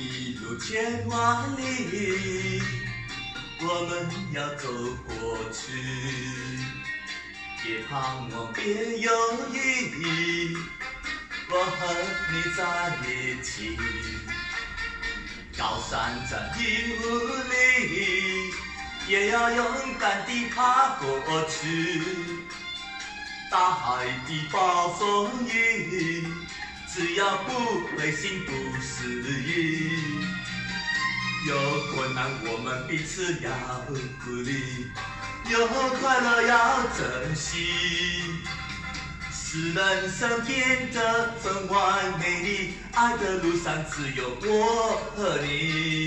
一路千万里，我们要走过去，别彷徨，别犹豫，我和你在一起。高山在低无力，也要勇敢地爬过去。大海的暴风雨，只要不灰心不失意。有困难我们彼此要鼓励，有快乐要珍惜，使人生变得分外美丽。爱的路上只有我和你。